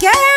Yeah.